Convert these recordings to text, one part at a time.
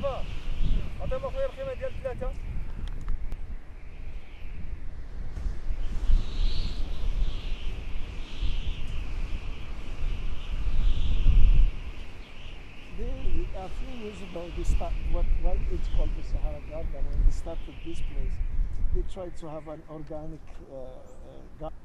صافا عطيهم اخويا القيمه ديال ثلاثه They, a few years ago, they start what why it's called the Sahara Garden. When they started this place, they tried to have an organic uh, uh, garden.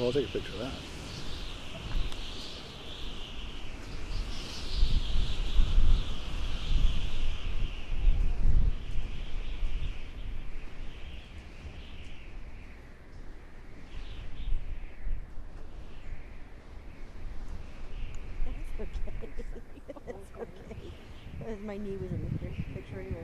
Well, I'll take a picture of that. That's okay. That's okay. My knee was in the picture anyway.